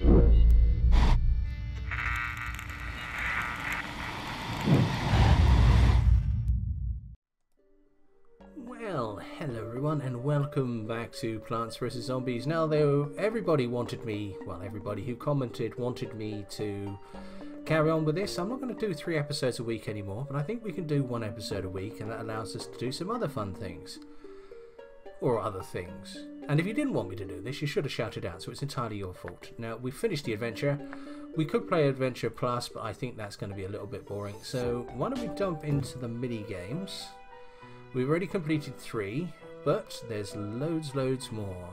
Well, hello everyone, and welcome back to Plants vs Zombies. Now, though, everybody wanted me, well, everybody who commented wanted me to carry on with this. I'm not going to do three episodes a week anymore, but I think we can do one episode a week, and that allows us to do some other fun things. Or other things. And if you didn't want me to do this, you should have shouted out, so it's entirely your fault. Now, we've finished the adventure. We could play Adventure Plus, but I think that's going to be a little bit boring. So, why don't we jump into the mini games? We've already completed three, but there's loads, loads more.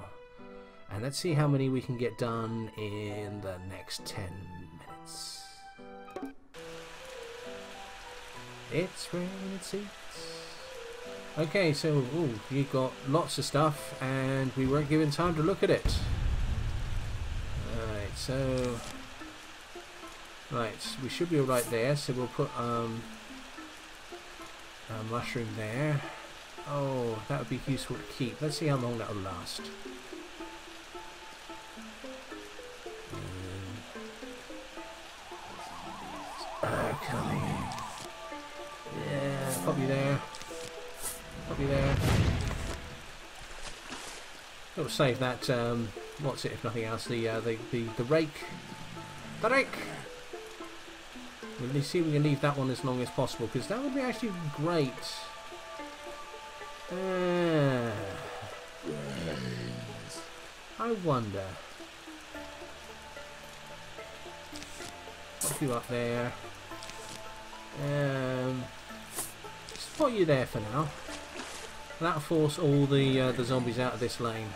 And let's see how many we can get done in the next 10 minutes. It's rain seats. Okay, so ooh, you got lots of stuff, and we weren't given time to look at it. Alright, so... Right, we should be alright there, so we'll put um, a mushroom there. Oh, that would be useful to keep. Let's see how long that will last. Uh, coming. Yeah, probably there. Probably there. We'll save that. Um, what's it? If nothing else, the uh, the the the rake. The rake. We'll see if we can leave that one as long as possible because that would be actually great. Uh, I wonder. Put you up there. Um, just put you there for now. That'll force all the uh, the zombies out of this lane.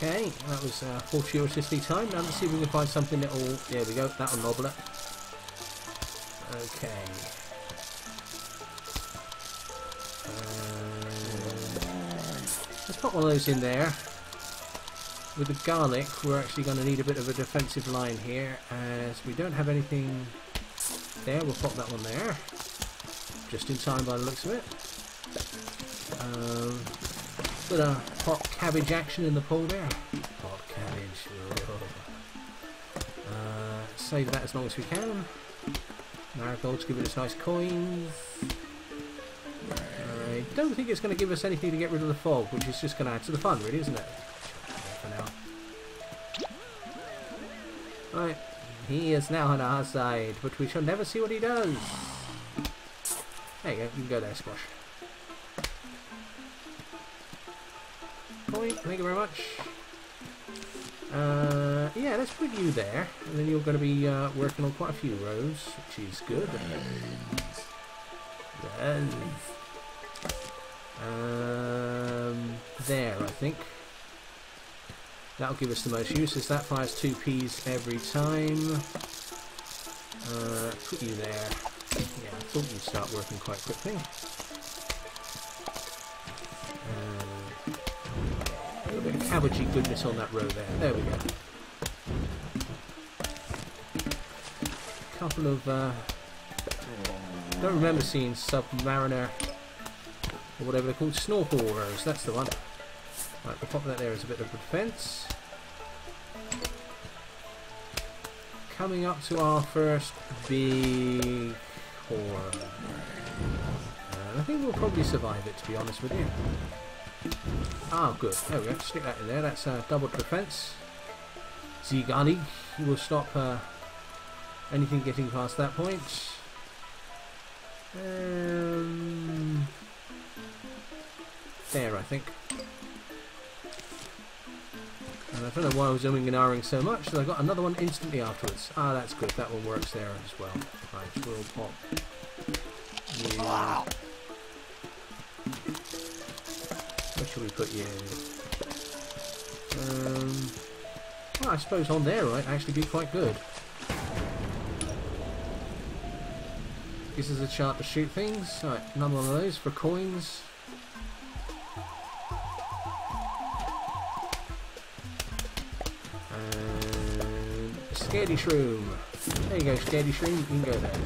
Okay, that was uh, fortuitously timed. Now let's see if we can find something that will... There we go, that'll nobble it. Okay. Um, let's put one of those in there. With the garlic, we're actually going to need a bit of a defensive line here, as we don't have anything there. We'll pop that one there. Just in time by the looks of it. Um, bit of hot cabbage action in the pool there. Hot cabbage. Uh, save that as long as we can. Marigolds give its nice coins. I don't think it's going to give us anything to get rid of the fog, which is just going to add to the fun, really, isn't it? For now. Right, he is now on our side, but we shall never see what he does. There you go, you can go there, Squash. Point, thank you very much. Uh, yeah, let's put you there, and then you're going to be uh, working on quite a few rows, which is good. Yes. Um, there, I think. That'll give us the most use, as that fires two peas every time. Uh, put you there. You'd start working quite quickly. Uh, a little bit of cabbagey goodness on that row there. There we go. A couple of... Uh, don't remember seeing Submariner or whatever they're called, snorkel rows, that's the one. Right, we'll pop that there as a bit of defence. Coming up to our first big think we'll probably survive it, to be honest with you. Ah, good. There we go. Stick that in there. That's uh, double defence. Zigani will stop uh, anything getting past that point. Um, there, I think. And I don't know why I was zooming and ahhing so much, so I got another one instantly afterwards. Ah, that's good. That one works there as well. Right, we'll pop. Yeah. Where should we put you? Um, well, I suppose on there might actually be quite good. This is a chart to shoot things. Right, another one of those for coins. And Scaredy Shroom. There you go, Scaredy Shroom, you can go there.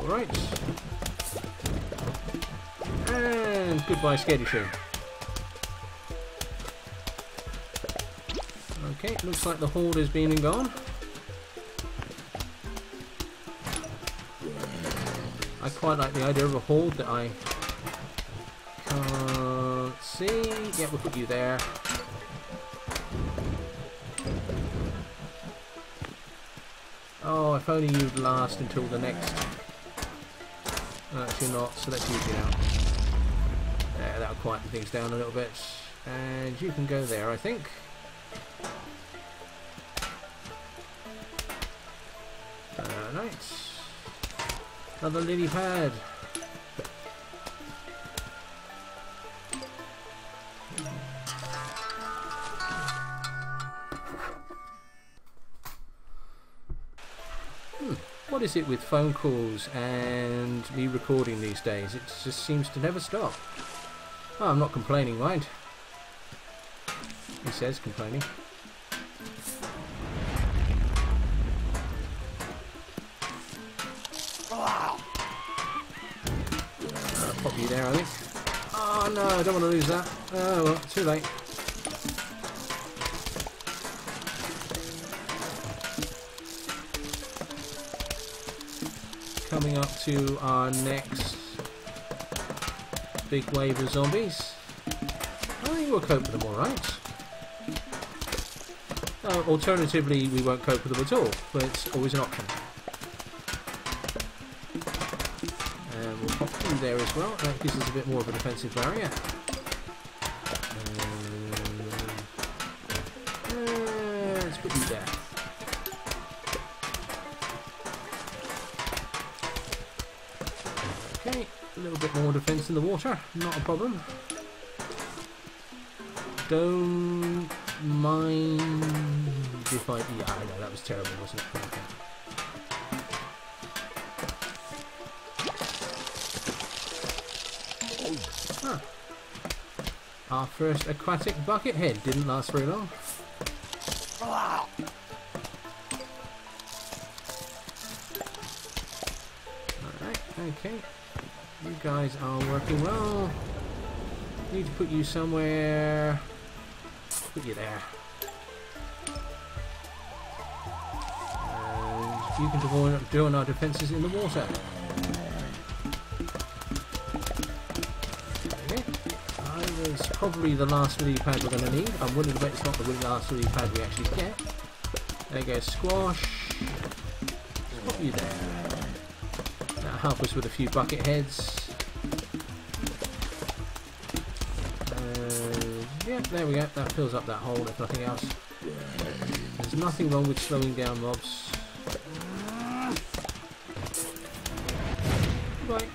Alright. And goodbye, scaredy-shroom. Okay, looks like the horde has been and gone. I quite like the idea of a horde that I can't see. Yeah, we'll put you there. Oh, if only you'd last until the next... Actually not, so let's use it now. Quieten things down a little bit. And you can go there, I think. Uh. Another lily pad. Hmm. What is it with phone calls and me recording these days? It just seems to never stop. Oh, I'm not complaining, mind. He says, complaining. Pop you there, I think. Oh no, I don't want to lose that. Oh well, too late. Coming up to our next big wave of zombies. I think we'll cope with them alright. Uh, alternatively, we won't cope with them at all, but it's always an option. And we'll pop through there as well. That gives us a bit more of a defensive barrier. Um, uh, let's put you there. A little bit more defense in the water, not a problem. Don't mind if I... Yeah, I know, that was terrible, wasn't it? Okay. Huh. Our first aquatic buckethead didn't last very long. Alright, okay. You guys are working well. Need to put you somewhere. Put you there. And you can join, our defences in the water. Okay. I was probably the last lily pad we're going to need. I'm to bet it's not the last lily pad we actually get. There you go, squash. Put you there. Help us with a few bucket heads. Uh, yeah, there we go. That fills up that hole, if nothing else. There's nothing wrong with slowing down mobs. Right.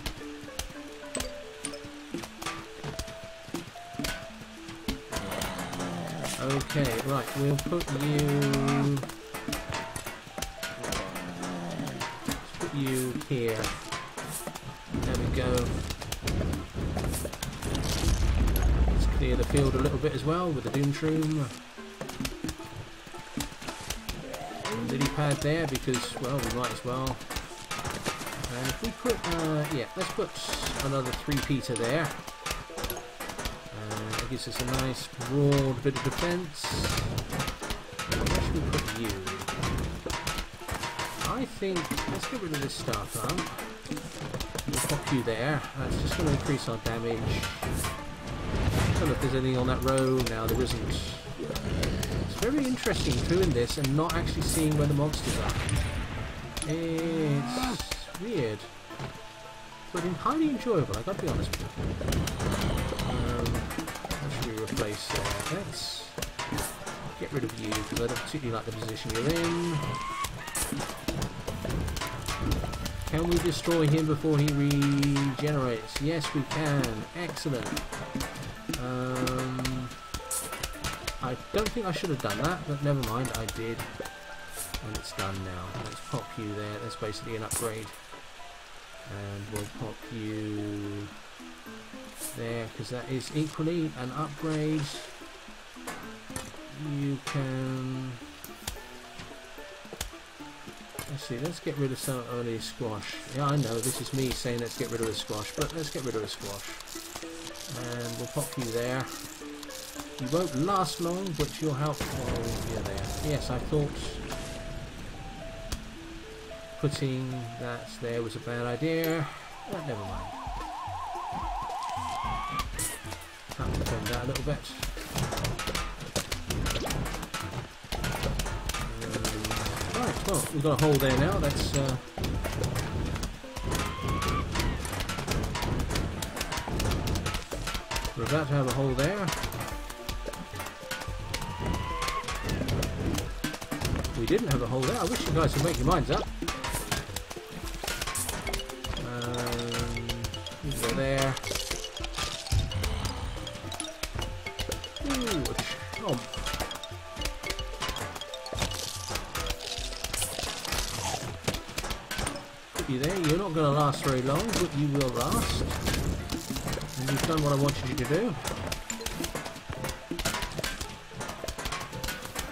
Okay, right, we'll put you... Let's put you here. We go. Let's clear the field a little bit as well with the Doom Shroom. Lily pad there because, well, we might as well. And if we put, uh, yeah, let's put another Threepeater there. Uh, it gives us a nice broad bit of defence. Where should we put you? I think, let's get rid of this star plant. We'll pop you there. That's just going to increase our damage. I don't know if there's anything on that row now, there isn't. It's very interesting doing this and not actually seeing where the monsters are. It's weird. But highly enjoyable, I've gotta be honest with you. Um, should we replace there? Let's get rid of you because I don't particularly like the position you're in. Can we destroy him before he regenerates? Yes, we can. Excellent. Um, I don't think I should have done that, but never mind, I did. And it's done now. Let's pop you there. That's basically an upgrade. And we'll pop you there, because that is equally an upgrade. You can... Let's see, let's get rid of some of squash. Yeah, I know, this is me saying let's get rid of the squash, but let's get rid of the squash. And we'll pop you there. You won't last long, but you'll help. Oh, yeah, there. Yes, I thought putting that there was a bad idea. But never mind. Have to turn that a little bit. Well, we've got a hole there now. That's uh, we're about to have a hole there. We didn't have a hole there. I wish you guys would make your minds up. Um, there. Last very long, but you will last. And you've done what I wanted you to do.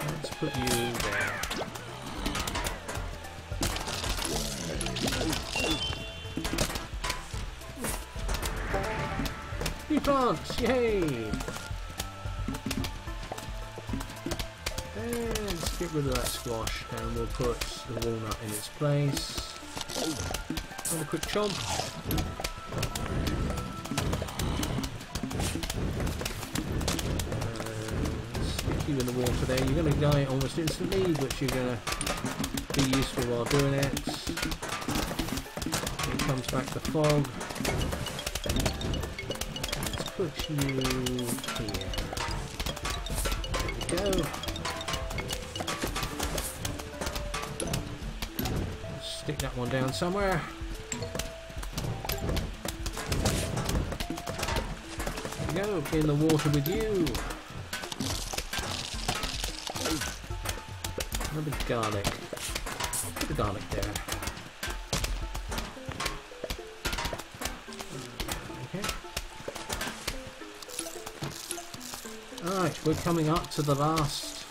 Let's put you there. plants! Yay! Let's get rid of that squash and we'll put the walnut in its place. And a quick chomp. Uh, stick you in the water there. You're going to die almost instantly, but you're going to be useful while doing it. Here comes back the fog Let's put you here. There we go. Stick that one down somewhere. In the water with you. Another garlic. Put the garlic there. All right, we're coming up to the last.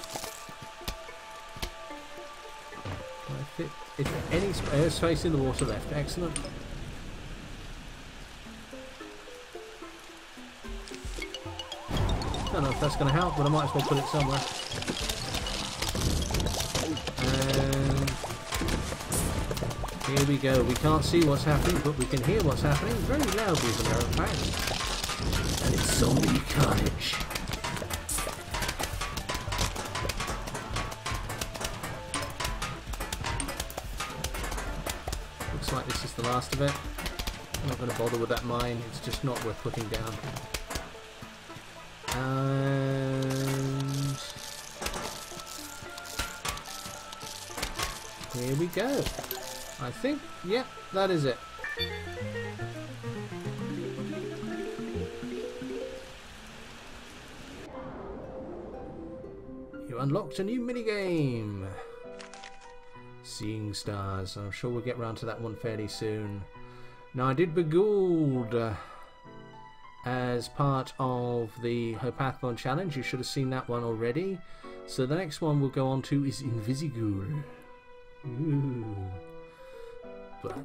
If any air space in the water left? Excellent. That's going to help, but I might as well put it somewhere. And here we go. We can't see what's happening, but we can hear what's happening very loudly, as a matter of fact. And it's zombie carnage. Looks like this is the last of it. I'm not going to bother with that mine, it's just not worth putting down. And... Here we go. I think, yeah, that is it. You unlocked a new minigame. Seeing Stars. I'm sure we'll get round to that one fairly soon. Now, I did Beghouled uh, as part of the Hopathlon challenge. You should have seen that one already. So the next one we'll go on to is Invisighoul. Ooh. But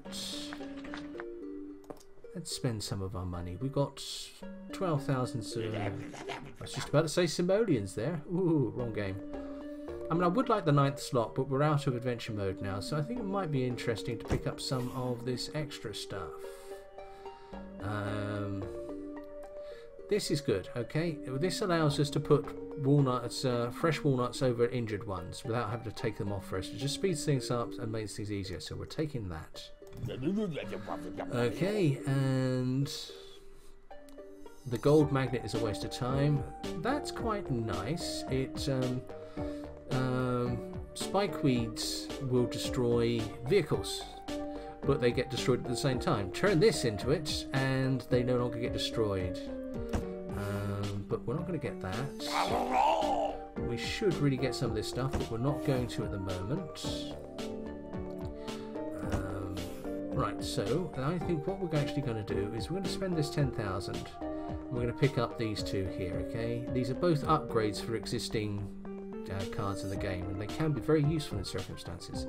let's spend some of our money. We've got 12,000. Uh, I was just about to say simoleons there. Ooh, wrong game. I mean, I would like the ninth slot, but we're out of adventure mode now, so I think it might be interesting to pick up some of this extra stuff. Um, this is good, okay? This allows us to put walnuts, uh, fresh walnuts over injured ones without having to take them off first. It just speeds things up and makes things easier, so we're taking that. Okay, and the gold magnet is a waste of time. That's quite nice. It um, um, will destroy vehicles, but they get destroyed at the same time. Turn this into it, and they no longer get destroyed. But we're not going to get that. We should really get some of this stuff, but we're not going to at the moment. Um, right, so I think what we're actually going to do is we're going to spend this 10,000. We're going to pick up these two here, okay? These are both upgrades for existing uh, cards in the game, and they can be very useful in circumstances.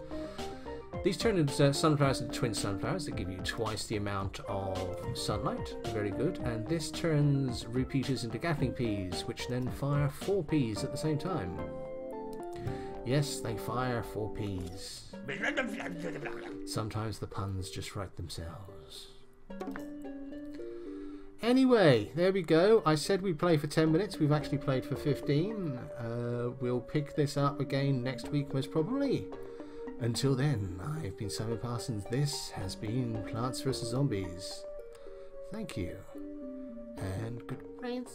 These turn into sunflowers into twin sunflowers that give you twice the amount of sunlight. Very good. And this turns repeaters into gatling peas, which then fire four peas at the same time. Yes, they fire four peas. Sometimes the puns just write themselves. Anyway, there we go. I said we'd play for 10 minutes. We've actually played for 15. Uh, we'll pick this up again next week, most probably. Until then, I've been Simon Parsons. This has been Plants vs. Zombies. Thank you. And good night.